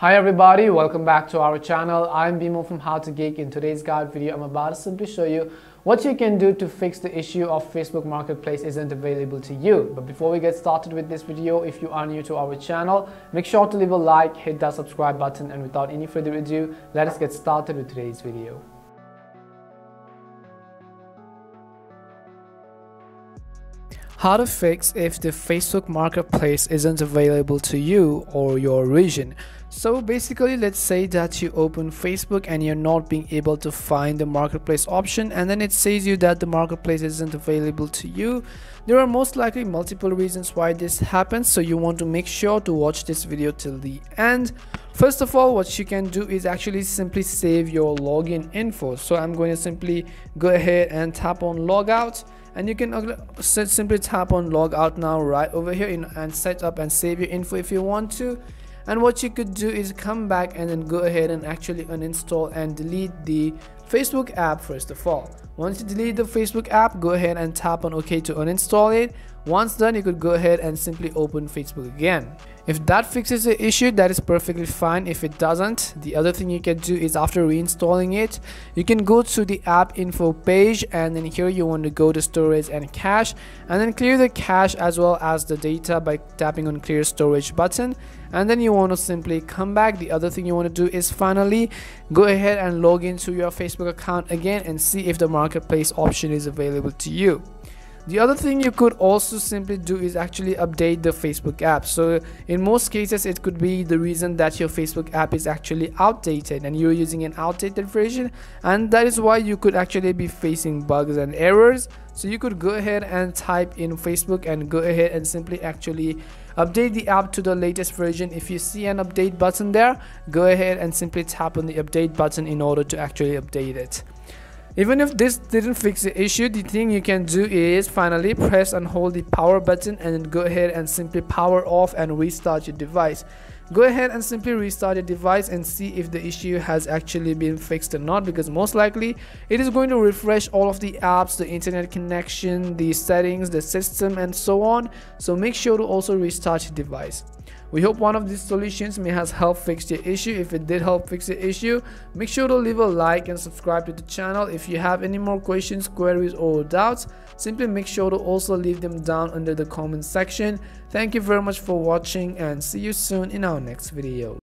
Hi everybody, welcome back to our channel. I'm Bimo from How to Geek. In today's guide video, I'm about to simply show you what you can do to fix the issue of Facebook Marketplace isn't available to you. But before we get started with this video, if you are new to our channel, make sure to leave a like, hit that subscribe button, and without any further ado, let us get started with today's video. How to fix if the Facebook Marketplace isn't available to you or your region. So basically let's say that you open Facebook and you're not being able to find the marketplace option and then it says you that the marketplace isn't available to you. There are most likely multiple reasons why this happens so you want to make sure to watch this video till the end. First of all what you can do is actually simply save your login info. So I'm going to simply go ahead and tap on logout and you can simply tap on log out now right over here in, and set up and save your info if you want to. And what you could do is come back and then go ahead and actually uninstall and delete the Facebook app first of all. Once you delete the Facebook app go ahead and tap on OK to uninstall it once done you could go ahead and simply open Facebook again if that fixes the issue, that is perfectly fine. If it doesn't, the other thing you can do is after reinstalling it, you can go to the app info page and then here you want to go to storage and cache and then clear the cache as well as the data by tapping on clear storage button and then you want to simply come back. The other thing you want to do is finally go ahead and log into your Facebook account again and see if the marketplace option is available to you. The other thing you could also simply do is actually update the Facebook app. So in most cases, it could be the reason that your Facebook app is actually outdated and you're using an outdated version. And that is why you could actually be facing bugs and errors. So you could go ahead and type in Facebook and go ahead and simply actually update the app to the latest version. If you see an update button there, go ahead and simply tap on the update button in order to actually update it. Even if this didn't fix the issue, the thing you can do is finally press and hold the power button and then go ahead and simply power off and restart your device. Go ahead and simply restart your device and see if the issue has actually been fixed or not because most likely it is going to refresh all of the apps, the internet connection, the settings, the system and so on. So make sure to also restart your device. We hope one of these solutions may has helped fix your issue. If it did help fix your issue, make sure to leave a like and subscribe to the channel. If you have any more questions, queries or doubts, simply make sure to also leave them down under the comment section. Thank you very much for watching and see you soon in our next video.